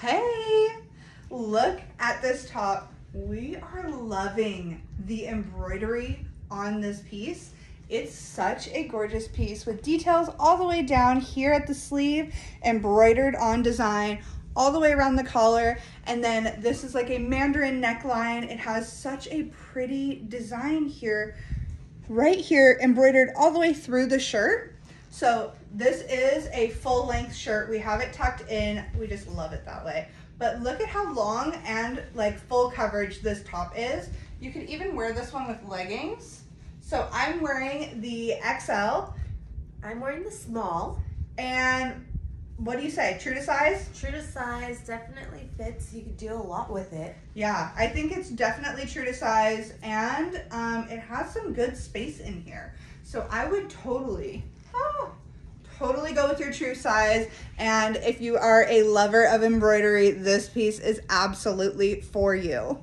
Hey, look at this top. We are loving the embroidery on this piece. It's such a gorgeous piece with details all the way down here at the sleeve, embroidered on design, all the way around the collar. And then this is like a mandarin neckline. It has such a pretty design here, right here, embroidered all the way through the shirt. So this is a full length shirt. We have it tucked in. We just love it that way. But look at how long and like full coverage this top is. You could even wear this one with leggings. So I'm wearing the XL. I'm wearing the small. And what do you say? True to size? True to size, definitely fits. You could do a lot with it. Yeah, I think it's definitely true to size and um, it has some good space in here. So I would totally totally go with your true size. And if you are a lover of embroidery, this piece is absolutely for you.